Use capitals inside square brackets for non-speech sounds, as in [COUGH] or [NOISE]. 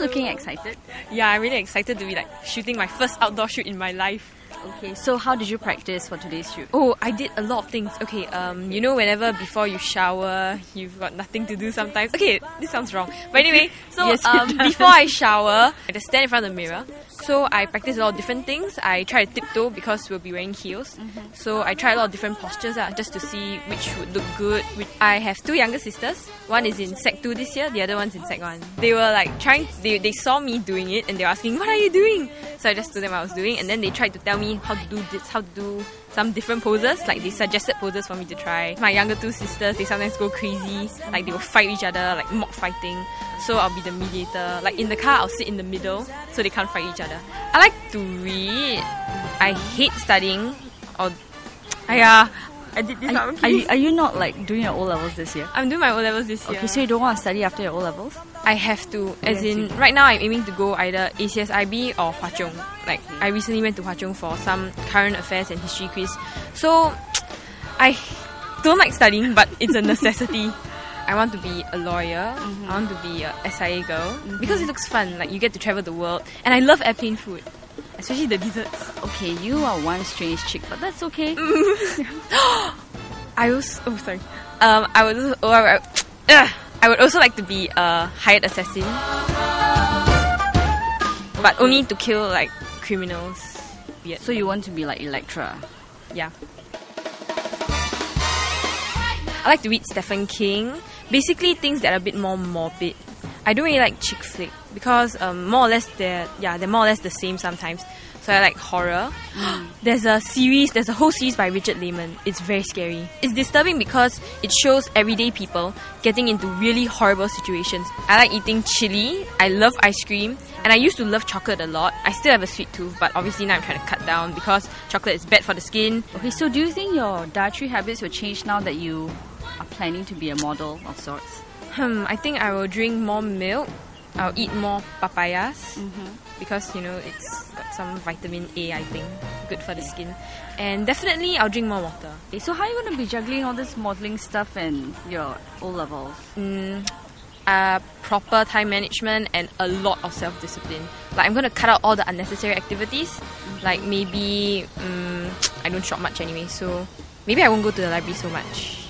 looking excited? Yeah, I'm really excited to be like shooting my first outdoor shoot in my life. Okay, so how did you practice for today's shoot? Oh, I did a lot of things. Okay, um, you know, whenever before you shower, you've got nothing to do sometimes. Okay, this sounds wrong. But anyway, [LAUGHS] so Yes, um, before I [LAUGHS] shower, I just stand in front of the mirror. So I practice a lot of different things. I try to tiptoe because we'll be wearing heels. So I try a lot of different postures uh, just to see which would look good. Which I have two younger sisters. One is in Sec 2 this year, the other one's in Sec 1. They were like trying, they, they saw me doing it and they were asking, What are you doing? So I just told them what I was doing and then they tried to tell me how to do this, how to do some different poses. Like they suggested poses for me to try. My younger two sisters, they sometimes go crazy. Like they will fight each other, like mock fighting. So I'll be the mediator. Like in the car, I'll sit in the middle so they can't fight each other. I like to read. I hate studying. Or, [TSK] yeah, I did this. Are, are, you, [LAUGHS] are you not like doing your O levels this year? I'm doing my O levels this year. Okay, so you don't want to study after your O levels? I have to. As in, right now I'm aiming to go either ACSIB or Hwa Chong. Like, I recently went to Hwa Chong for some current affairs and history quiz. So, I don't like studying, but it's a [LAUGHS] necessity. I want to be a lawyer. Mm-hmm. I want to be a SIA girl mm-hmm. because it looks fun. Like you get to travel the world, and I love airplane food, especially the desserts. Okay, you are one strange chick, but that's okay. [LAUGHS] [GASPS] I was oh sorry. Um, I would also, oh, I, [TSK] ugh. I would also like to be a hired assassin, but only to kill like criminals. Weird. So you want to be like Elektra? Yeah. I like to read Stephen King. Basically, things that are a bit more morbid. I don't really like chick flick because um, more or less they're yeah they're more or less the same sometimes. So I like horror. [GASPS] There's a series, there's a whole series by Richard Laymon. It's very scary. It's disturbing because it shows everyday people getting into really horrible situations. I like eating chili. I love ice cream. And I used to love chocolate a lot. I still have a sweet tooth, but obviously now I'm trying to cut down because chocolate is bad for the skin. Okay, so do you think your dietary habits will change now that you are planning to be a model of sorts? Hmm, I think I will drink more milk. I'll eat more papayas because you know it's got some vitamin A. I think good for the skin, and definitely I'll drink more water. Okay, so how are you going to be juggling all this modeling stuff and your O levels? Mm, uh, proper time management and a lot of self discipline. Like I'm gonna cut out all the unnecessary activities. Like maybe um, I don't shop much anyway, so maybe I won't go to the library so much.